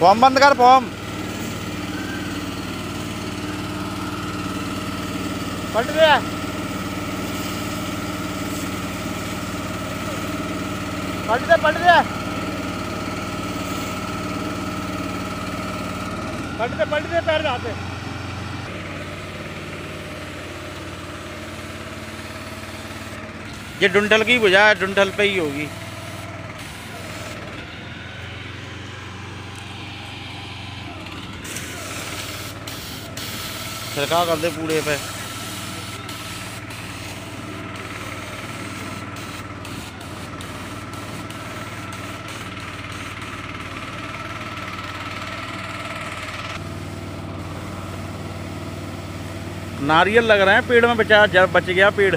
Form बंद कर form. पलट गया। पलट दे पलट दे। पलट दे पलट दे पैर जाते ये डुंडल की बुझा है डुंडल पे ही होगी। छिड़काव कर दे पूरे पे। नारियल लग रहे हैं, पेड़ में बचा बच गया पेड़।